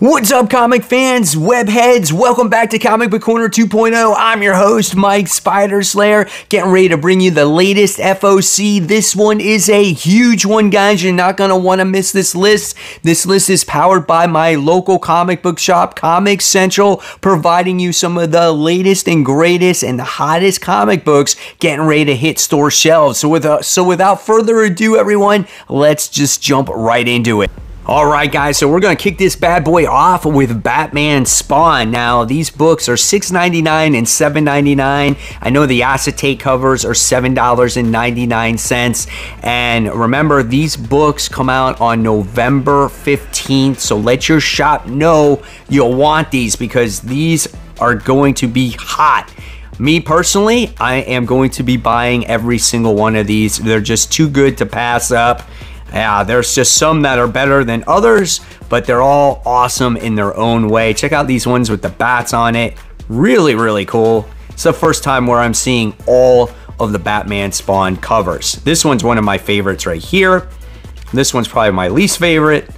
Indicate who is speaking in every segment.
Speaker 1: What's up, comic fans, webheads? Welcome back to Comic Book Corner 2.0. I'm your host, Mike Spider Slayer, getting ready to bring you the latest FOC. This one is a huge one, guys. You're not going to want to miss this list. This list is powered by my local comic book shop, Comic Central, providing you some of the latest and greatest and the hottest comic books getting ready to hit store shelves. So, with, uh, so without further ado, everyone, let's just jump right into it. All right, guys, so we're going to kick this bad boy off with Batman Spawn. Now, these books are $6.99 and $7.99. I know the acetate covers are $7.99. And remember, these books come out on November 15th, so let your shop know you'll want these because these are going to be hot. Me personally, I am going to be buying every single one of these. They're just too good to pass up. Yeah, there's just some that are better than others, but they're all awesome in their own way. Check out these ones with the bats on it. Really, really cool. It's the first time where I'm seeing all of the Batman Spawn covers. This one's one of my favorites right here. This one's probably my least favorite.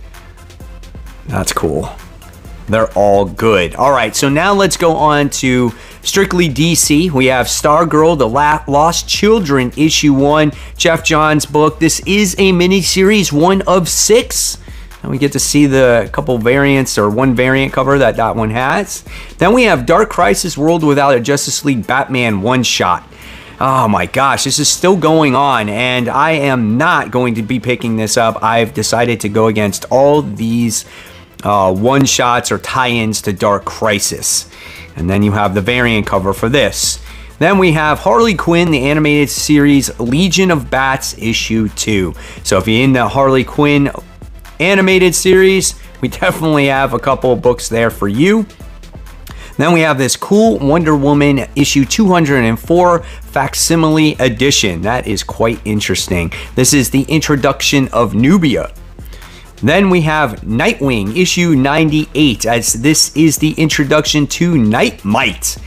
Speaker 1: That's cool. They're all good. All right, so now let's go on to Strictly DC. We have Stargirl, The Lost Children, issue one, Geoff Johns' book. This is a mini series, one of six. And we get to see the couple variants or one variant cover that that one has. Then we have Dark Crisis World Without a Justice League Batman one shot. Oh my gosh, this is still going on, and I am not going to be picking this up. I've decided to go against all these uh, one shots or tie ins to Dark Crisis. And then you have the variant cover for this. Then we have Harley Quinn, the animated series Legion of Bats issue 2. So if you're in the Harley Quinn animated series, we definitely have a couple of books there for you. Then we have this cool Wonder Woman issue 204 facsimile edition. That is quite interesting. This is the introduction of Nubia. Then we have Nightwing issue 98, as this is the introduction to Nite-Mite.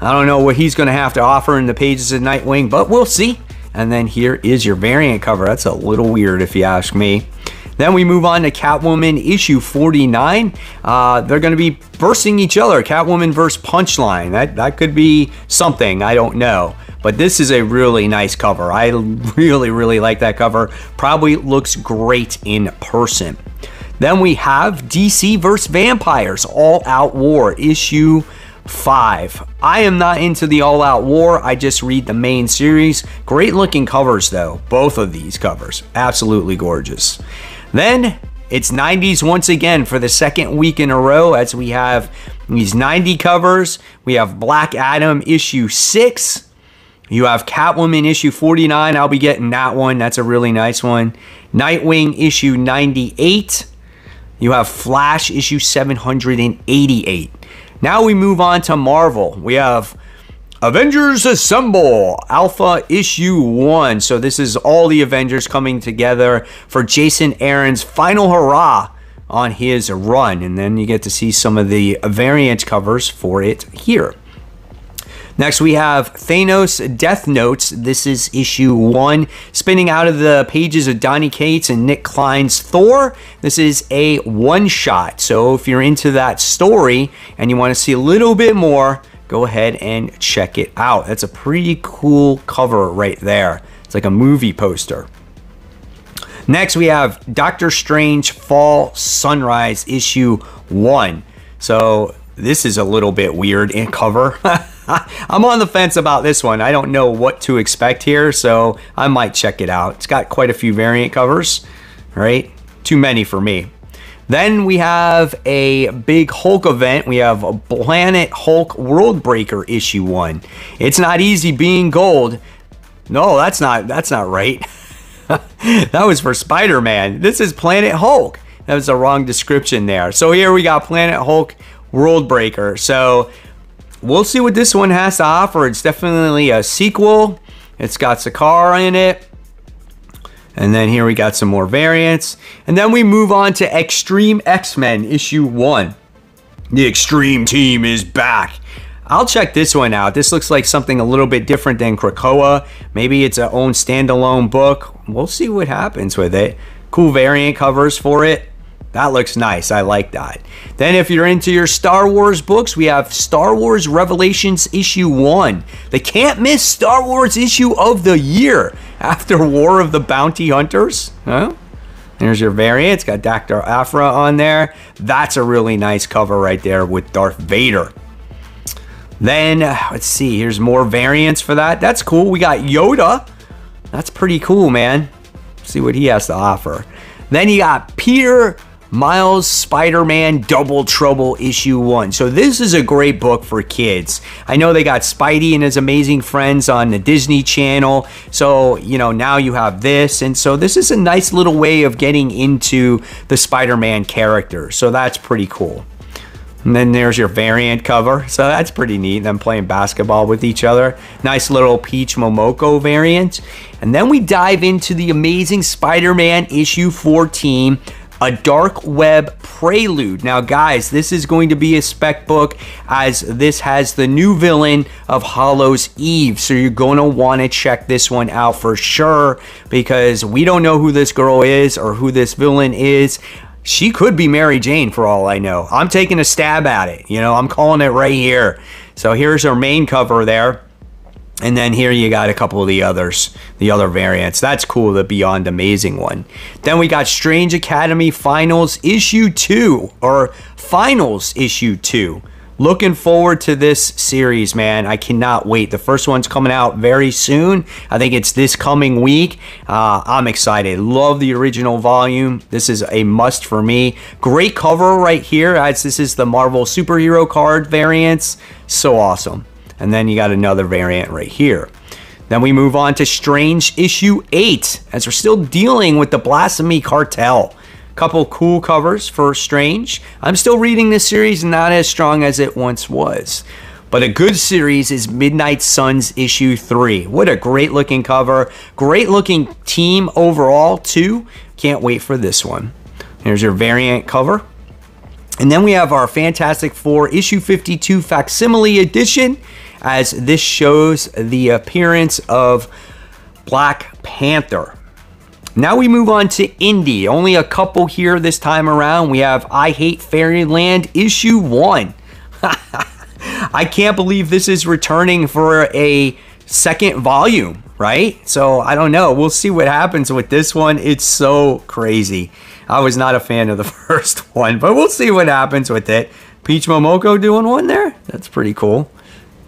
Speaker 1: I don't know what he's going to have to offer in the pages of Nightwing, but we'll see. And then here is your variant cover. That's a little weird if you ask me. Then we move on to Catwoman issue 49. Uh, they're going to be versing each other. Catwoman versus Punchline. That, that could be something. I don't know. But this is a really nice cover. I really, really like that cover. Probably looks great in person. Then we have DC vs. Vampires All Out War issue 5. I am not into the All Out War. I just read the main series. Great looking covers though. Both of these covers. Absolutely gorgeous. Then it's 90s once again for the second week in a row as we have these 90 covers. We have Black Adam issue 6. You have Catwoman issue 49. I'll be getting that one. That's a really nice one. Nightwing issue 98. You have Flash issue 788. Now we move on to Marvel. We have Avengers Assemble Alpha issue 1. So this is all the Avengers coming together for Jason Aaron's final hurrah on his run. And then you get to see some of the variant covers for it here. Next, we have Thanos Death Notes. This is issue one, spinning out of the pages of Donny Cates and Nic Klein's Thor. This is a one shot. So, if you're into that story and you want to see a little bit more, go ahead and check it out. That's a pretty cool cover right there. It's like a movie poster. Next, we have Doctor Strange Fall Sunrise issue one. So, this is a little bit weird in cover. I'm on the fence about this one. I don't know what to expect here, so I might check it out. It's got quite a few variant covers, right? Too many for me. Then we have a big Hulk event. We have a Planet Hulk World Breaker issue one. It's not easy being gold. No, that's not that's not right. that was for Spider-Man. This is Planet Hulk. That was the wrong description there. So here we got Planet Hulk World Breaker. So we'll see what this one has to offer. It's definitely a sequel. It's got Sakaar in it. And then here we got some more variants. And then we move on to X-Treme X-Men issue 1. The Extreme Team is back. I'll check this one out. This looks like something a little bit different than Krakoa. Maybe it's a own standalone book. We'll see what happens with it. Cool variant covers for it. That looks nice. I like that. Then, if you're into your Star Wars books, we have Star Wars Revelations Issue 1. The can't miss Star Wars issue of the year after War of the Bounty Hunters. Huh? There's your variant. It's got Dr. Aphra on there. That's a really nice cover right there with Darth Vader. Then, let's see, here's more variants for that. That's cool. We got Yoda. That's pretty cool, man. see what he has to offer. Then you got Peter Miles Spider Man Double Trouble Issue 1. So, this is a great book for kids. I know they got Spidey and his amazing friends on the Disney Channel. So, you know, now you have this. And so, this is a nice little way of getting into the Spider Man character. So, that's pretty cool. And then there's your variant cover. So that's pretty neat. Them playing basketball with each other. Nice little Peach Momoko variant. And then we dive into the amazing Spider Man issue 14 a dark web prelude. Now, guys, this is going to be a spec book as this has the new villain of Hallows Eve. So you're going to want to check this one out for sure because we don't know who this girl is or who this villain is. She could be Mary Jane for all I know. I'm taking a stab at it. You know, I'm calling it right here. So here's our main cover there. And then here you got a couple of the others, the other variants. That's cool, the Beyond Amazing one. Then we got Strange Academy Finals Issue 2, or Finals Issue 2. Looking forward to this series, man. I cannot wait. The first one's coming out very soon. I think it's this coming week. Uh, I'm excited. Love the original volume. This is a must for me. Great cover right here, as this is the Marvel superhero card variants. So awesome. And then you got another variant right here. Then we move on to Strange Issue 8, as we're still dealing with the Blasphemy Cartel. Couple cool covers for Strange. I'm still reading this series, not as strong as it once was. But a good series is Midnight Suns issue 3. What a great looking cover. Great looking team overall, too. Can't wait for this one. Here's your variant cover. And then we have our Fantastic Four issue 52 facsimile edition as this shows the appearance of Black Panther. Now we move on to indie. Only a couple here this time around. We have I Hate Fairyland issue 1. I can't believe this is returning for a second volume, right? So I don't know. We'll see what happens with this one. It's so crazy. I was not a fan of the first one, but we'll see what happens with it. Peach Momoko doing one there? That's pretty cool.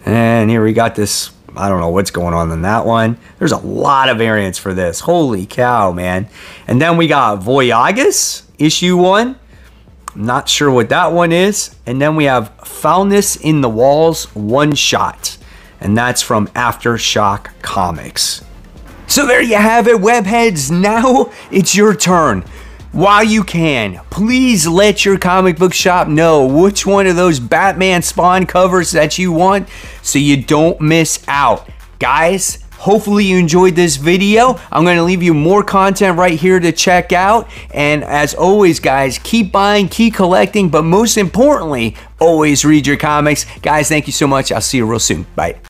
Speaker 1: And here we got this. I don't know what's going on in that one. There's a lot of variants for this. Holy cow, man. And then we got Voyagus, issue one. Not sure what that one is. And then we have Foulness in the Walls one shot. And that's from Aftershock Comics. So there you have it, webheads. Now it's your turn while you can, please let your comic book shop know which one of those Batman Spawn covers that you want so you don't miss out. Guys, hopefully you enjoyed this video. I'm going to leave you more content right here to check out. And as always, guys, keep buying, keep collecting, but most importantly, always read your comics. Guys, thank you so much. I'll see you real soon. Bye.